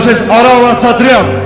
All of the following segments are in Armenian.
Եվ ասես Արամ Ասատրյան Hallelujah.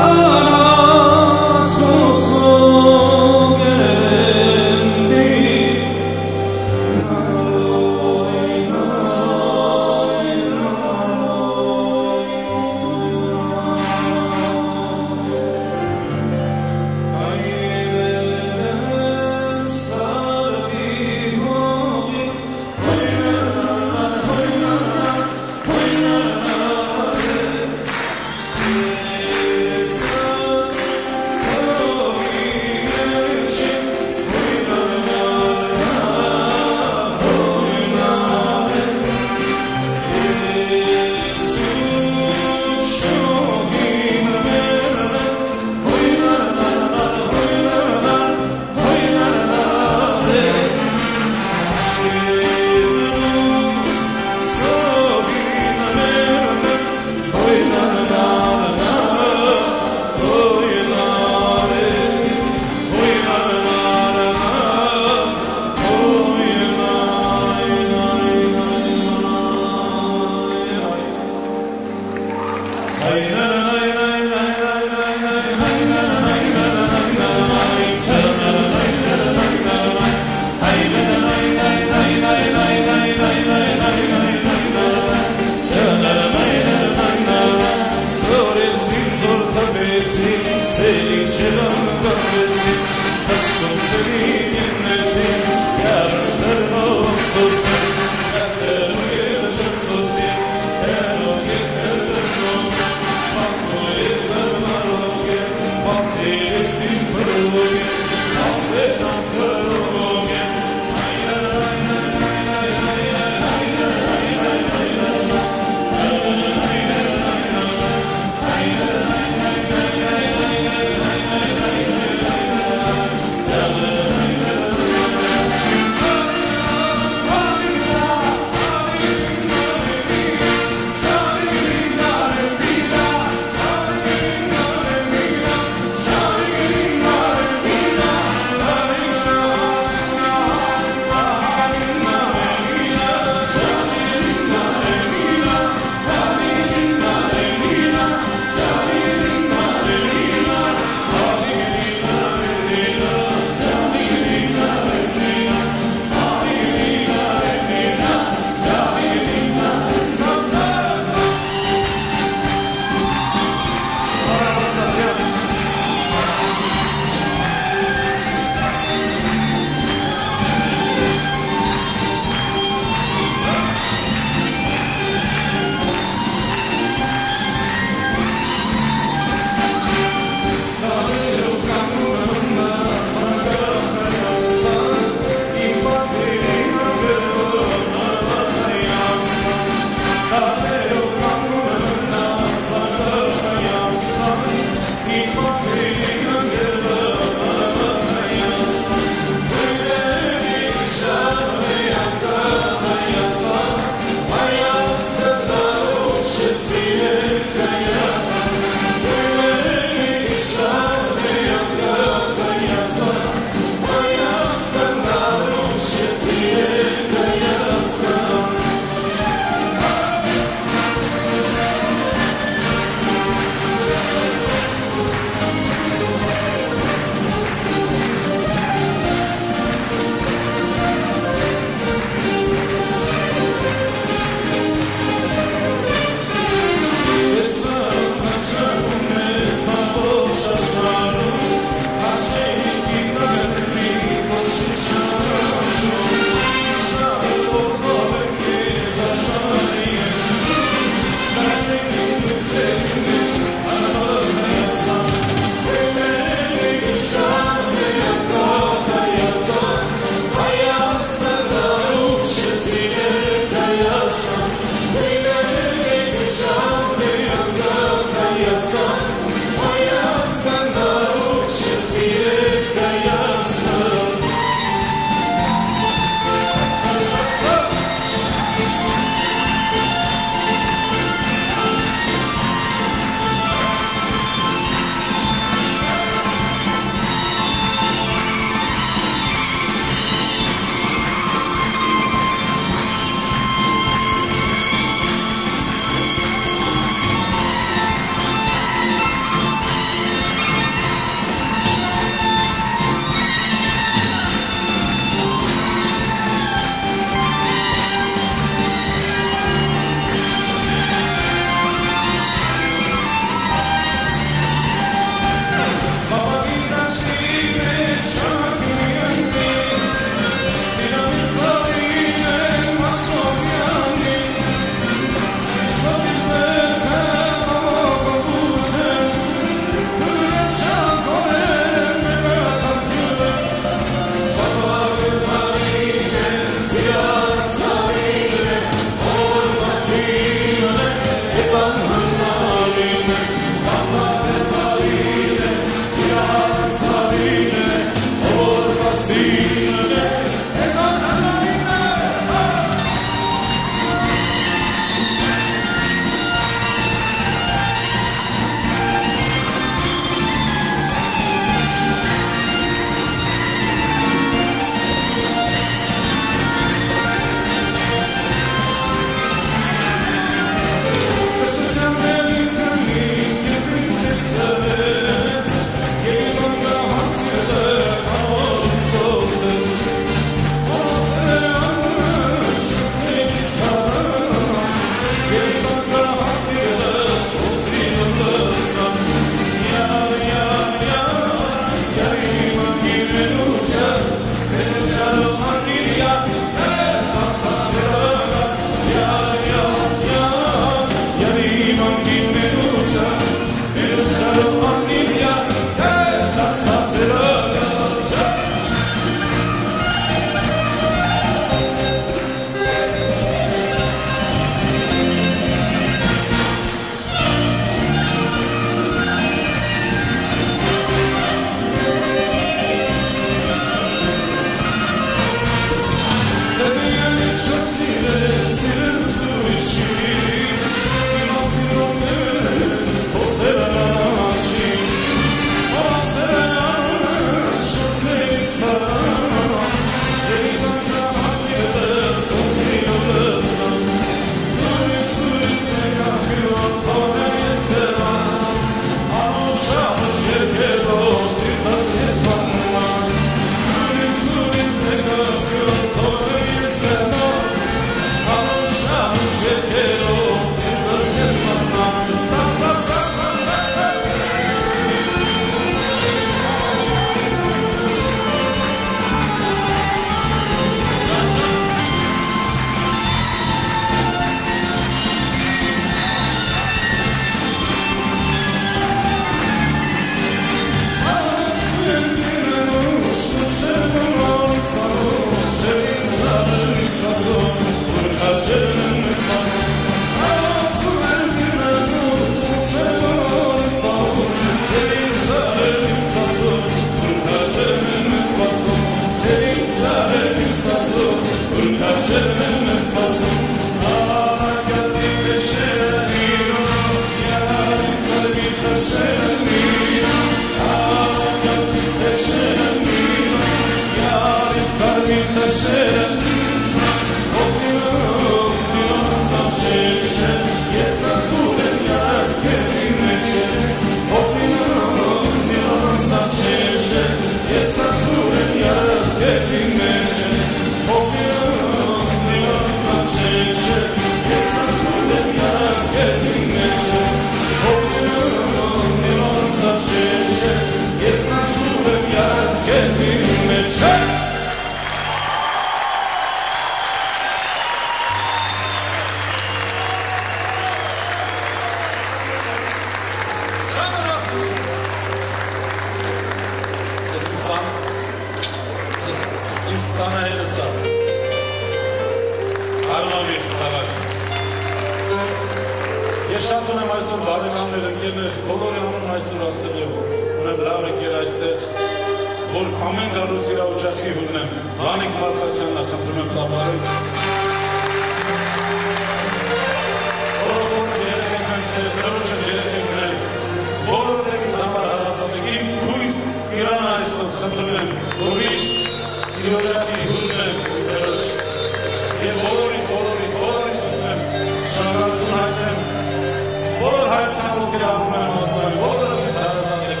Ովքեր ապրում են Հայաստանում, բոլորը հարազատեք։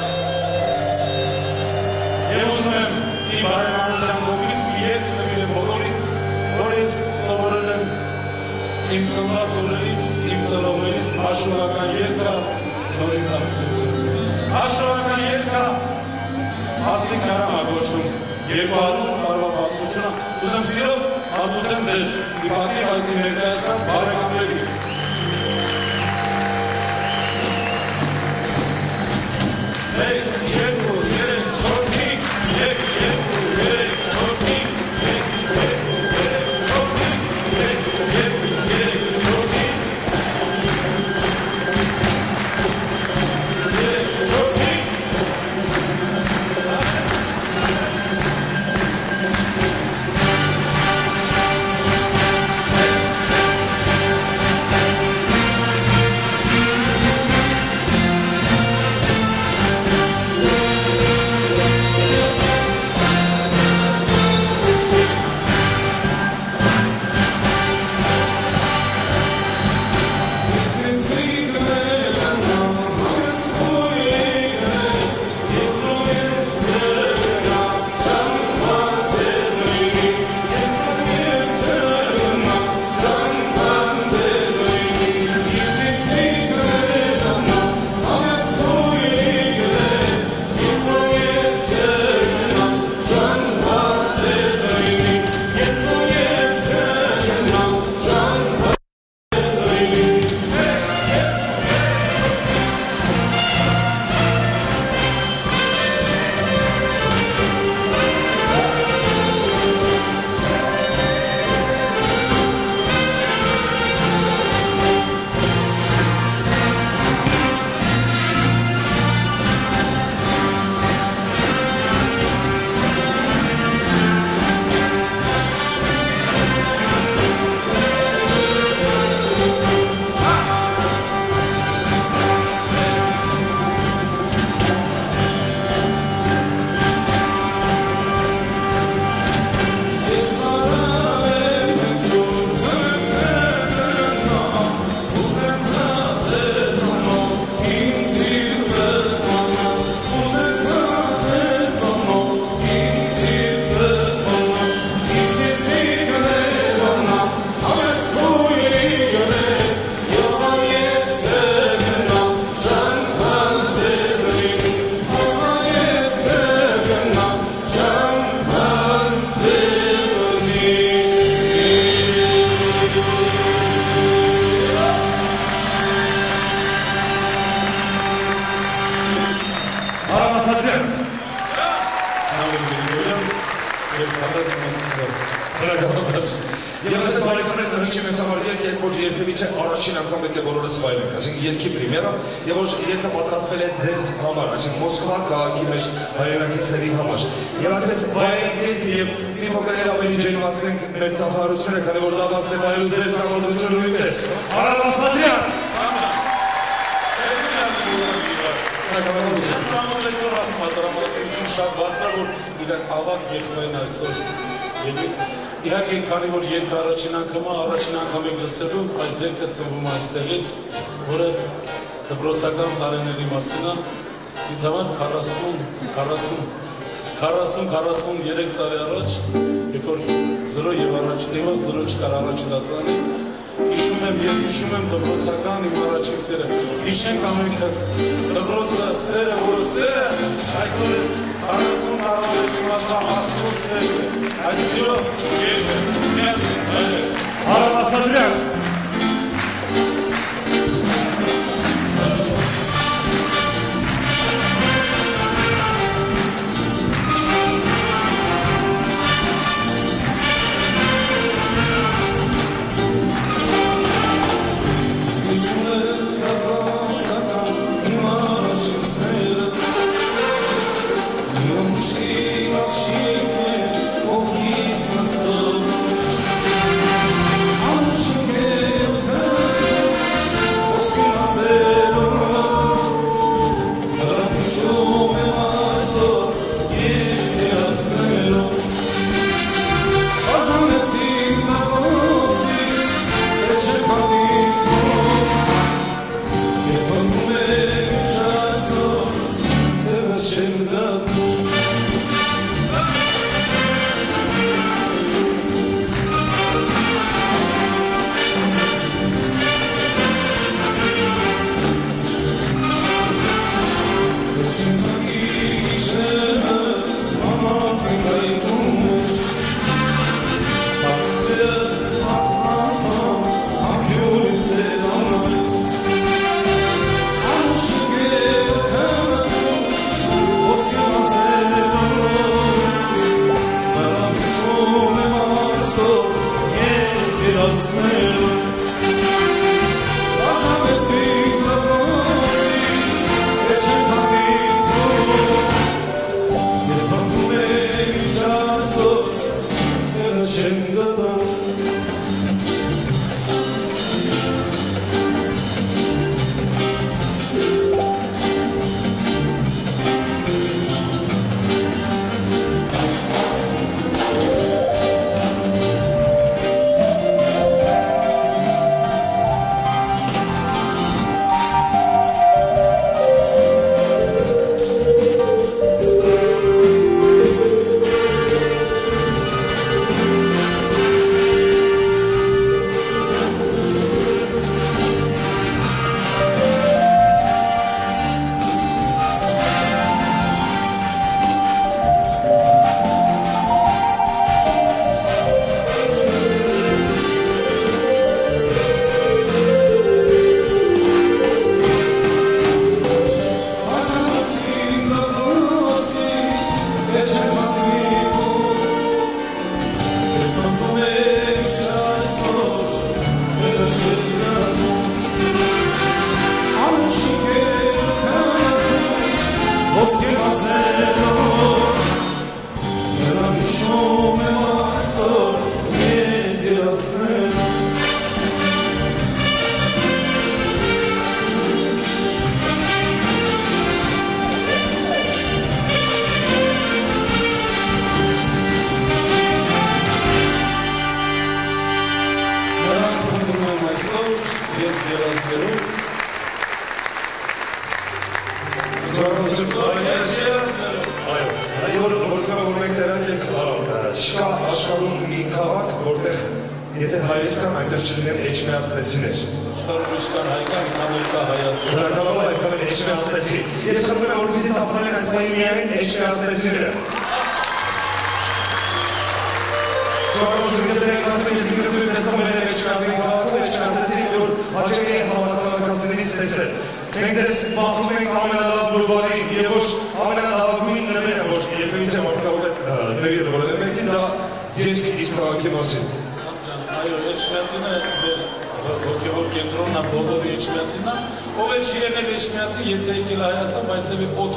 Եվ ուզում եմ իմ բարեմանության կողմից մի երգ նվիրեմ բոլորիդ, որ ես սովորել եմ իմ ծնված օրերից, իմ ծնողներից հաշվական երկա նորին ախտություն։ Հաշվական երկա Ասլիկ Քարամա գոչում 200 տարվա պատմությունը ուզեմ սիրով հատուցեմ ձեզ ի պատիվ հայտնի ներկայացած բարեկամների ծնվում այստեղից, որը դպրոցական տարիների մասին է, ինձ համար 40, 40, 40-43 տարի առաջ, երբ որ 0 եւ առաջ դեպա 0 չկար առաջին դասարանի, հիշում եմ, ես հիշում եմ դպրոցական իմ առաջին սերը։ Հիշենք ամենքս դպրոցը սերը, որ սերը այսօր ես 40 տարի չմացա աստծո սերը։ Այսօր երկը միասին այլ Արամասադրյան,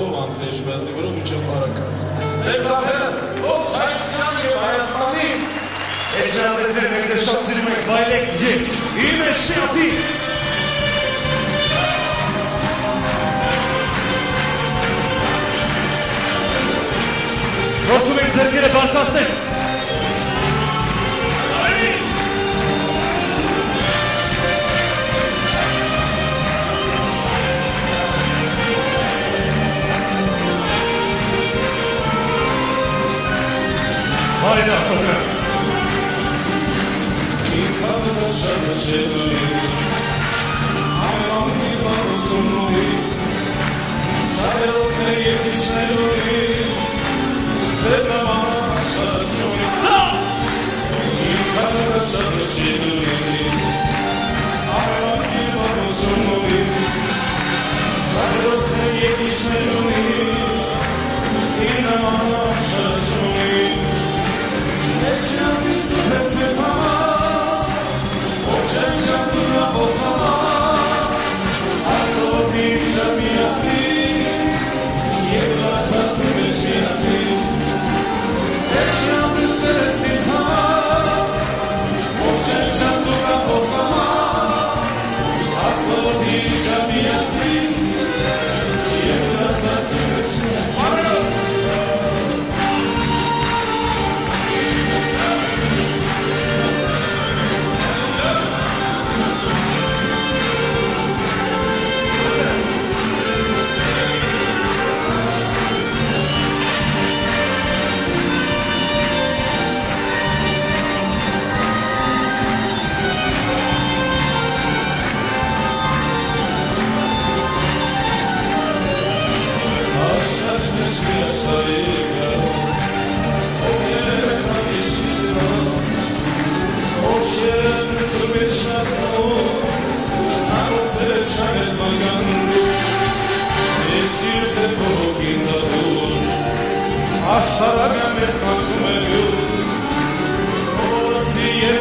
ոսկով անցնի շմեզնի վրա միջև բարակած։ Ձեր ծավերը ով Չայնցյանը եւ Հայաստանի Էջանտեսներ մենք դե շատ զիրում ենք վայլեք եկ։ Իմ է շատի Ողջունում եմ ձերքերը բարձրացնել։ Հայր ասողը։ Իքանը շրջելու Ամամի բարոսունի Սայրոսը եկիշնելու Ձերնամանը շրջելու Իքանը շրջելու Ամամի բարոսունի Սայրոսը եկիշնելու Ինամանը շրջելու Patience, this is our Aşağıya meskan şumeliyor Oziye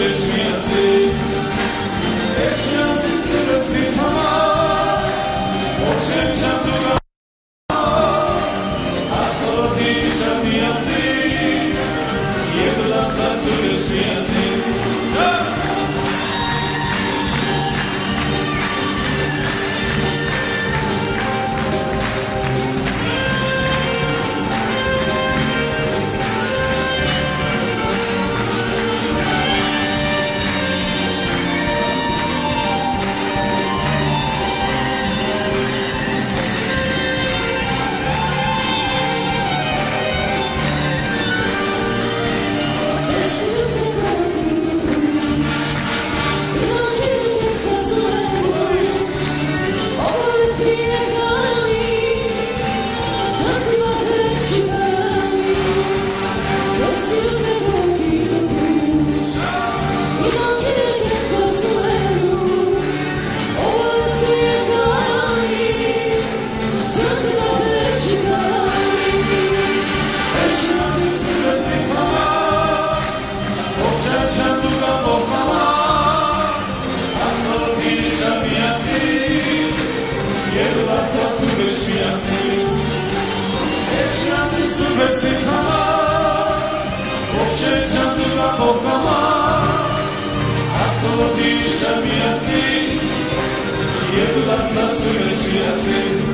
Ich will sie, ich will Dança, se mexia.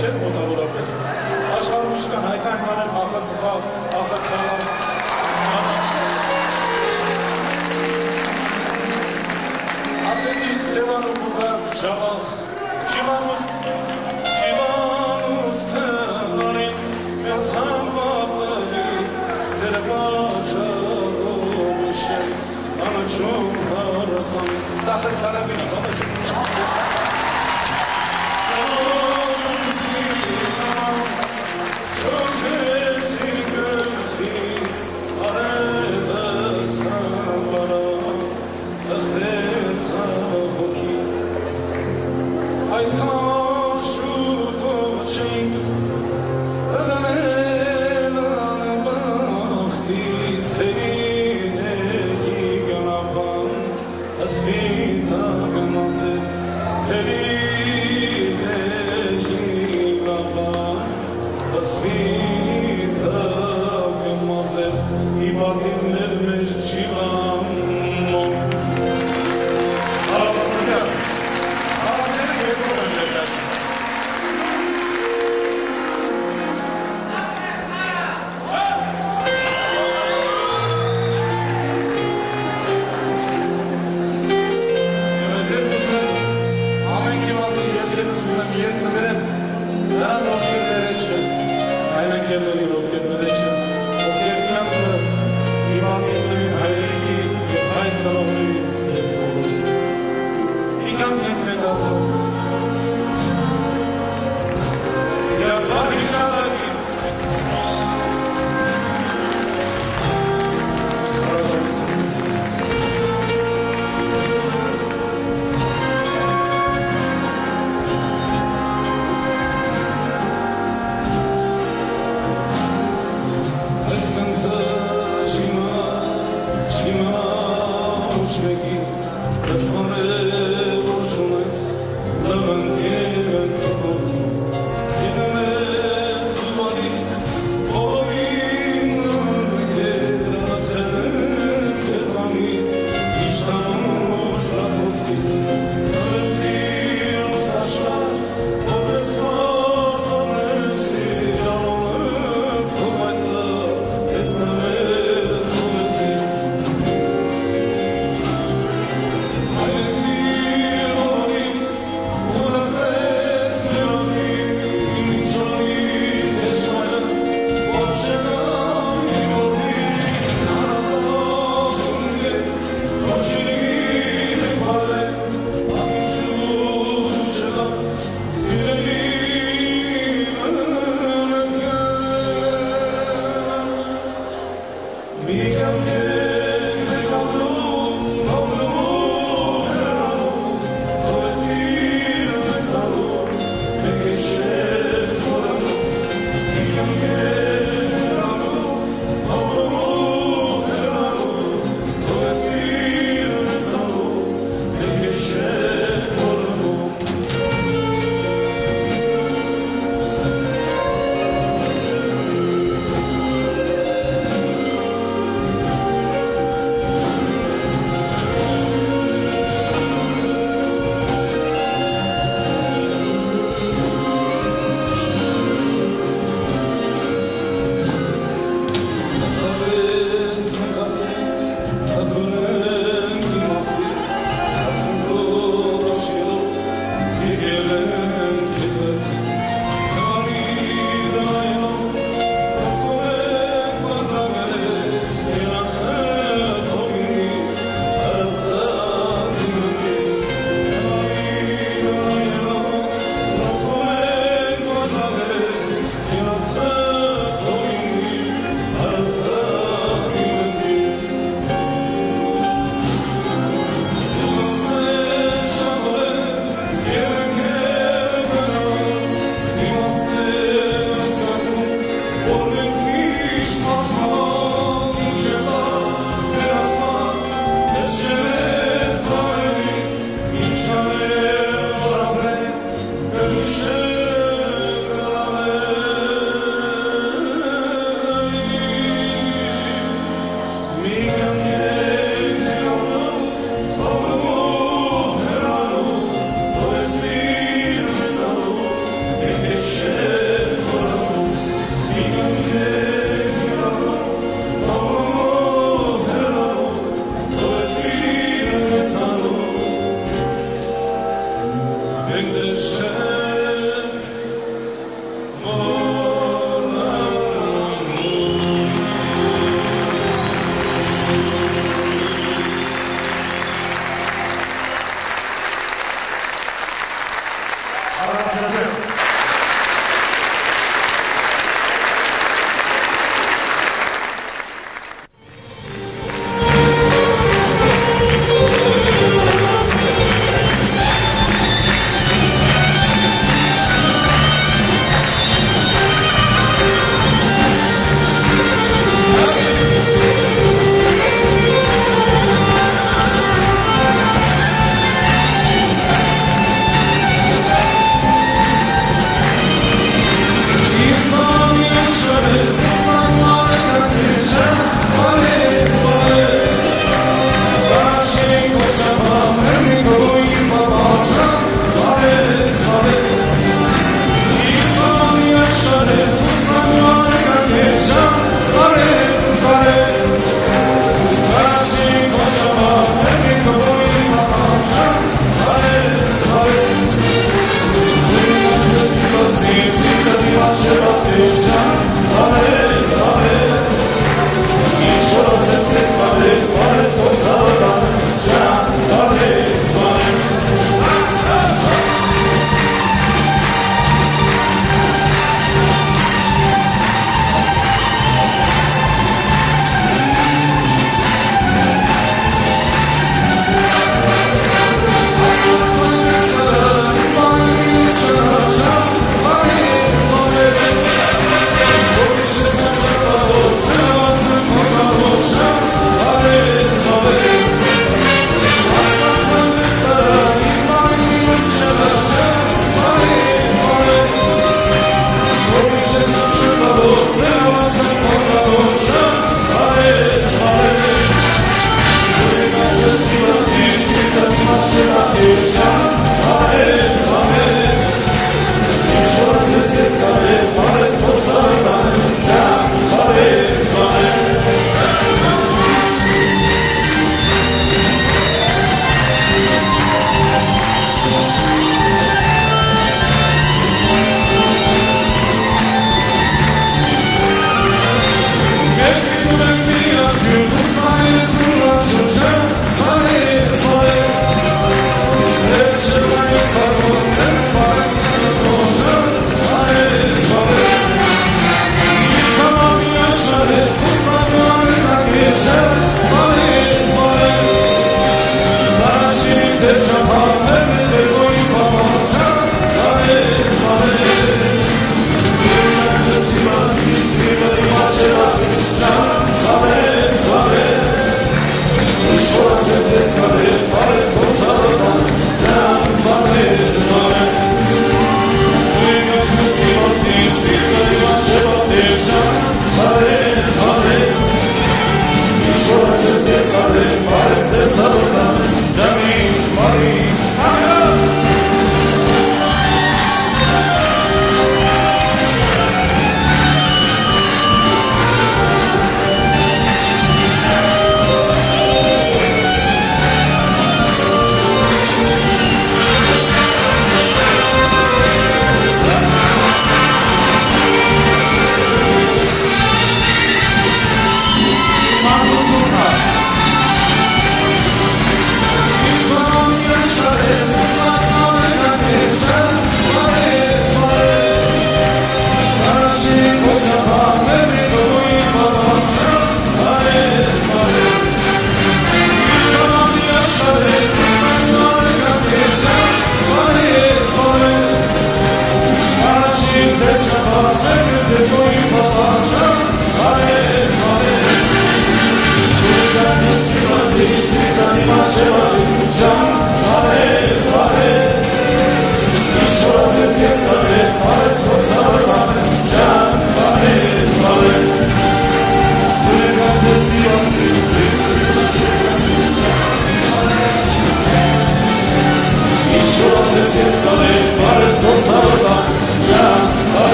Czemu to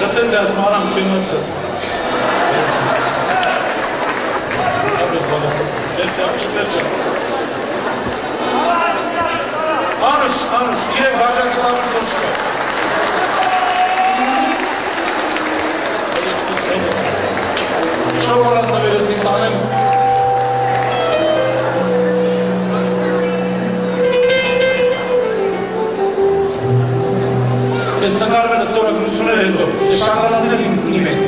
Das sind Sie erstmal am benutzt. Das war das. Jetzt auf die Plätze. Arış, arış. Yine bacaklarını sonuçlar. շոկոլադ նվերեցին տանեմ։ Ես տնարում են ստորագրությունները հետո, շակալատները իմ ձնի մեկ։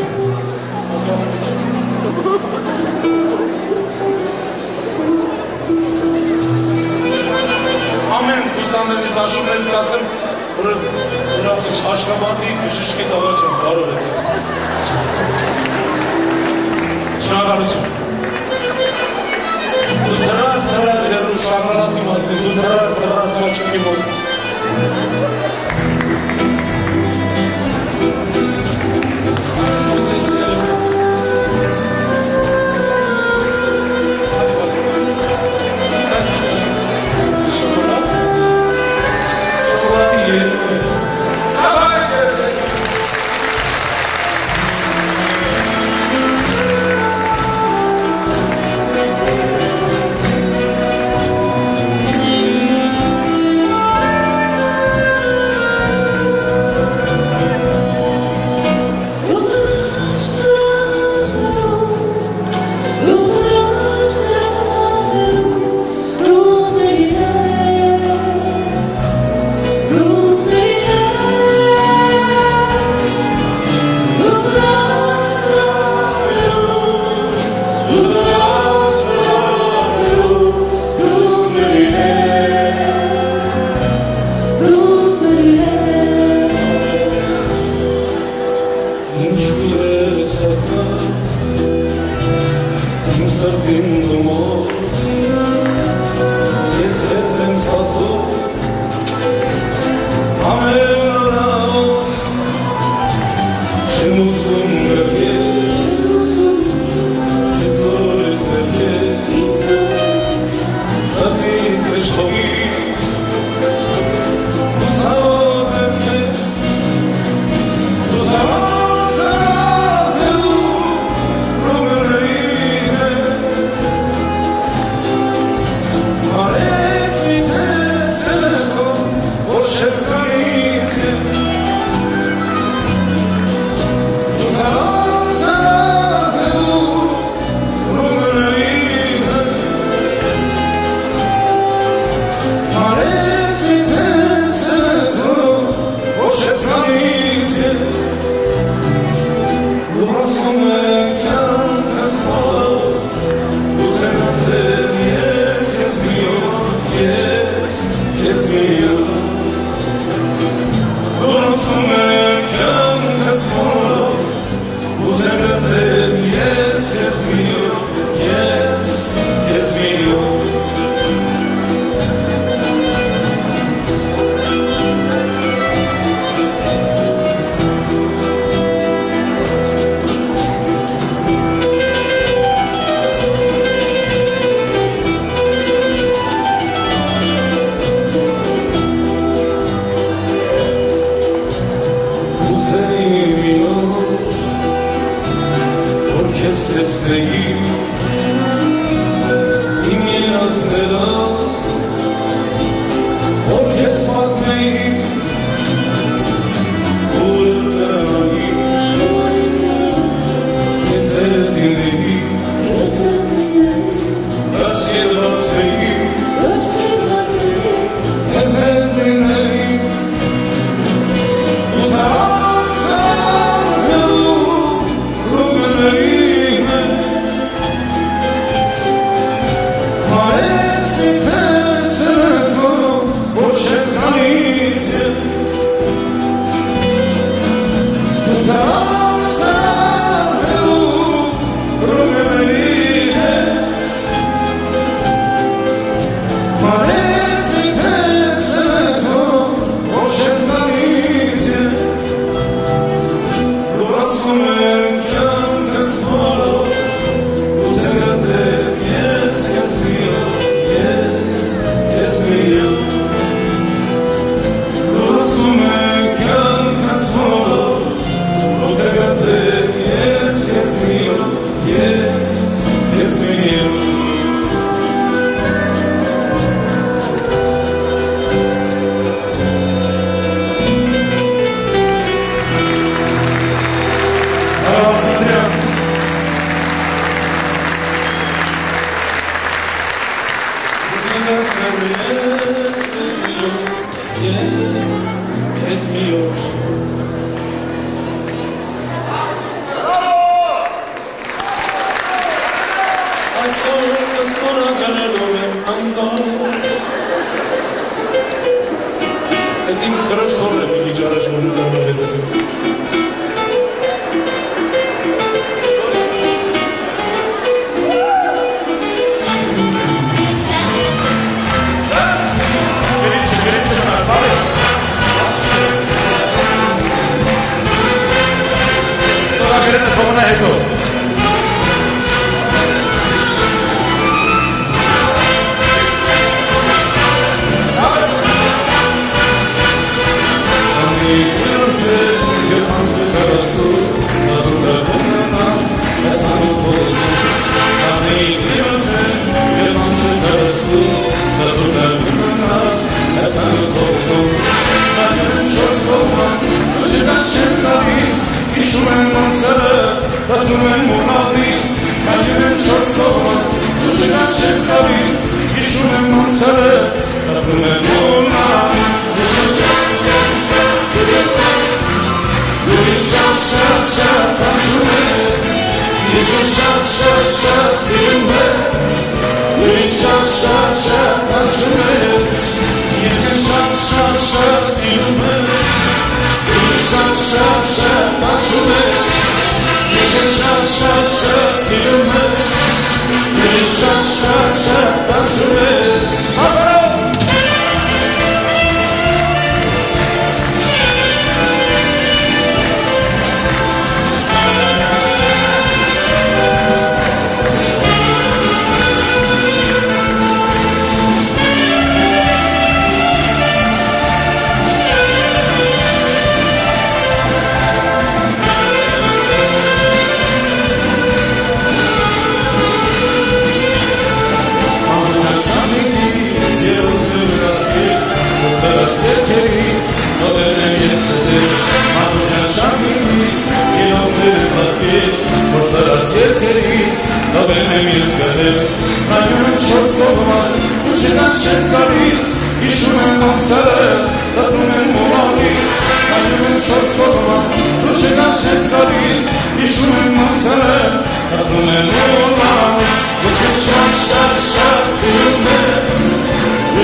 Ամեն կուսաններից աշումներից կասեմ, որը աշխաբանդի բուշիշկի տավար չեմ կարող է։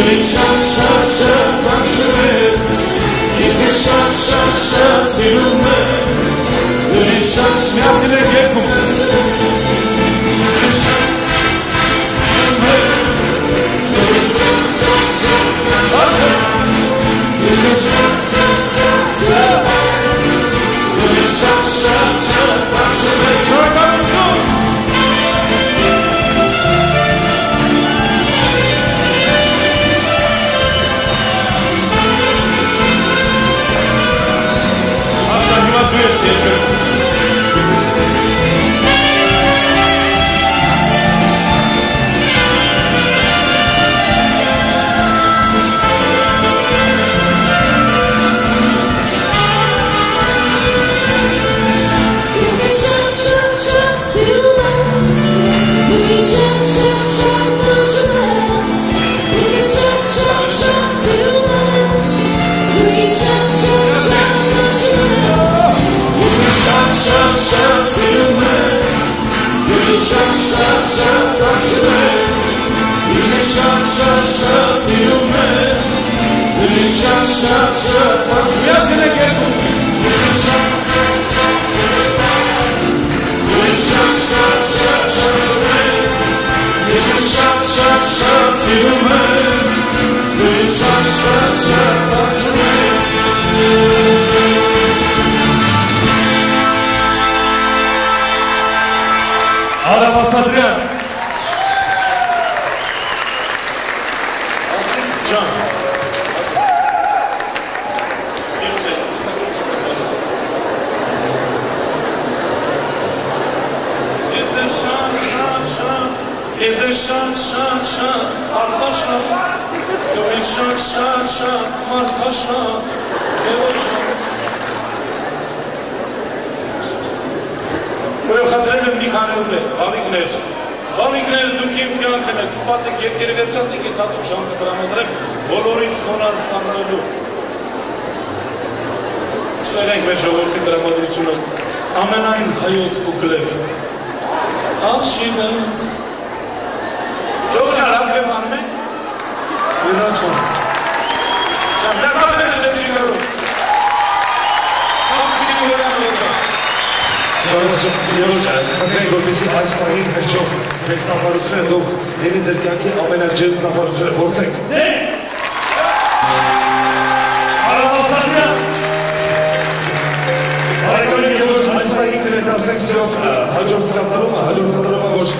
Ուրիշ շատ շատ շատ բանջում ես Իսկ ես շատ շատ շատ սիրում եմ Ուրիշ շատ միասին եք երկում Իսկ ես Ուրիշ շատ շատ Արամ Ասադրյան Ջան Ես դեր շան, շան, շան, ես դեր շան, շան, շան, արտաշան, դու ինձ շան, շան, շան, եմ մի քանի ուղի, բալիկներ, բալիկներ դուք իմ կյանքն եք, սպասեք երկերը վերջացնեք, ես հատուկ ժամ կտրամադրեմ բոլորին խոնար ծառայելու։ Շնորհենք մեր ժողովրդի տրամադրությունը ամենայն հայոց կուկլև։ Աղջինս։ Ժողովրդի լավ կերպանում եք։ Իրաչան։ Ջան, Խնդրենք որպեսի այս պահին հերջով ձեր ծափարությունը դող լինի ձեր կյանքի ամենաջեր ծափարությունը փորձենք։ Արամ Ասադրյան Բարեկամներ եւ ոչ այս պահին կներկայացնենք սիրով հաջորդ կատարումը, հաջորդ կատարումը ոչ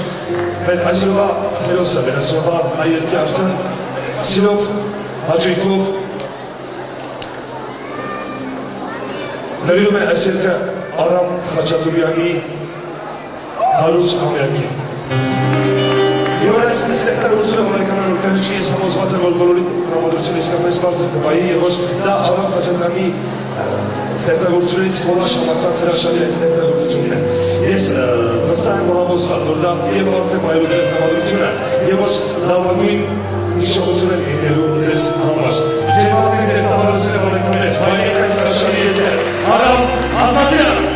մեր այսօրվա հերոսը, մեր այսօրվա հայ երկի արդեն սիրով հաջույքով նվիրում է այս երկը Արամ Խաչատուրյանի հարուց ամյակին։ Եվ այս ստեղծագործությունը բարեկամներ որ կհնչի ես համոզված եմ որ բոլորի տրամադրությունը իսկապես բարձր կբայի եւ ոչ դա Արամ Խաչատուրյանի ստեղծագործությունից բոլոր շամակած հրաշալի այս ստեղծագործությունն է։ Ես վստահ եմ համոզված որ դա եւ բարձր բայելու տրամադրությունը եւ ոչ լավագույն հիշողություն է լինելու ձեզ համար։ ձեր ծավալությունը բարեկամներ, բայեք այս հրաշալի երկեր։ Արամ Ասադրյան